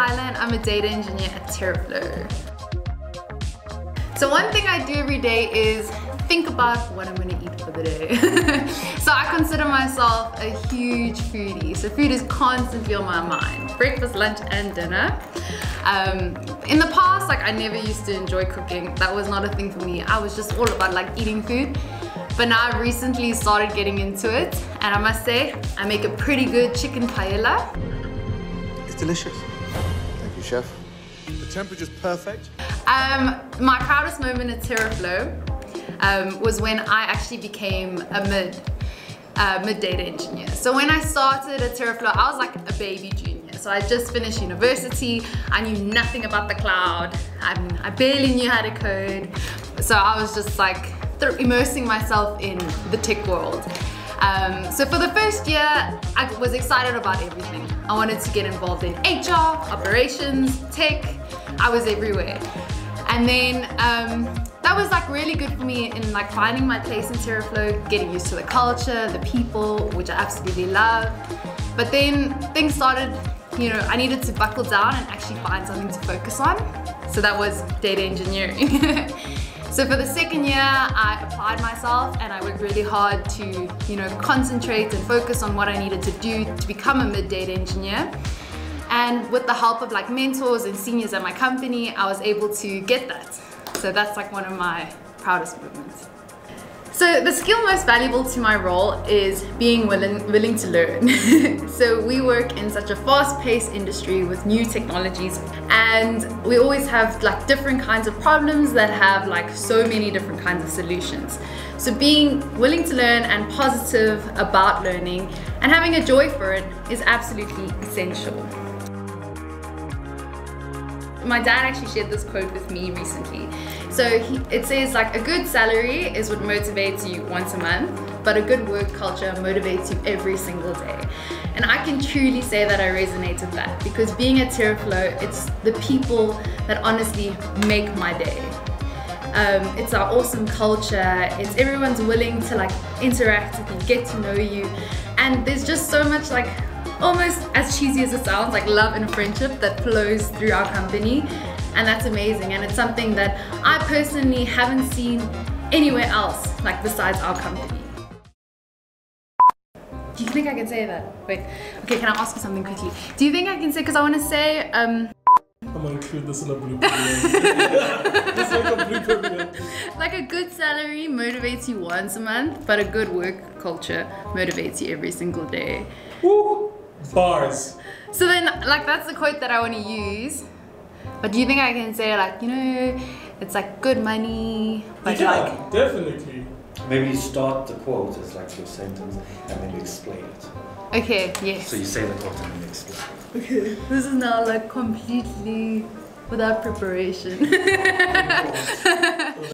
Kyla and I'm a data engineer at Teraflow. So one thing I do every day is think about what I'm gonna eat for the day. so I consider myself a huge foodie. So food is constantly on my mind. Breakfast, lunch, and dinner. Um, in the past, like I never used to enjoy cooking. That was not a thing for me. I was just all about like eating food. But now I've recently started getting into it. And I must say, I make a pretty good chicken paella. It's delicious. Thank you, chef. The temperature's perfect. Um, my proudest moment at Teraflow um, was when I actually became a mid, uh, mid data engineer. So when I started at Teraflow, I was like a baby junior. So I just finished university. I knew nothing about the cloud. I, I barely knew how to code. So I was just like immersing myself in the tech world. Um, so for the first year, I was excited about everything. I wanted to get involved in HR, operations, tech. I was everywhere. And then um, that was like really good for me in like finding my place in Teraflow, getting used to the culture, the people, which I absolutely love. But then things started, you know, I needed to buckle down and actually find something to focus on. So that was data engineering. So for the second year, I applied myself and I worked really hard to, you know, concentrate and focus on what I needed to do to become a mid-data engineer. And with the help of like mentors and seniors at my company, I was able to get that. So that's like one of my proudest moments. So the skill most valuable to my role is being willing, willing to learn. so we work in such a fast-paced industry with new technologies and we always have like different kinds of problems that have like so many different kinds of solutions. So being willing to learn and positive about learning and having a joy for it is absolutely essential. My dad actually shared this quote with me recently. So he, it says like a good salary is what motivates you once a month, but a good work culture motivates you every single day. And I can truly say that I resonate with that because being at Teraflow, it's the people that honestly make my day. Um, it's our awesome culture. It's everyone's willing to like interact with you, get to know you. And there's just so much like almost as cheesy as it sounds, like love and friendship that flows through our company. And that's amazing. And it's something that I personally haven't seen anywhere else, like besides our company. Do you think I can say that? Wait, okay, can I ask you something quickly? Do you think I can say, because I want to say, um, I'm gonna include this in a blooper Just like a blooper Like a good salary motivates you once a month, but a good work culture motivates you every single day. Woo! Bars. So then, like, that's the quote that I want to use. But do you think I can say, like, you know, it's like good money, but yeah, like. definitely. Maybe you start the quote as like your sentence and then you explain it. Okay, yes. So you say the quote and then you explain it. Okay, this is now like completely without preparation.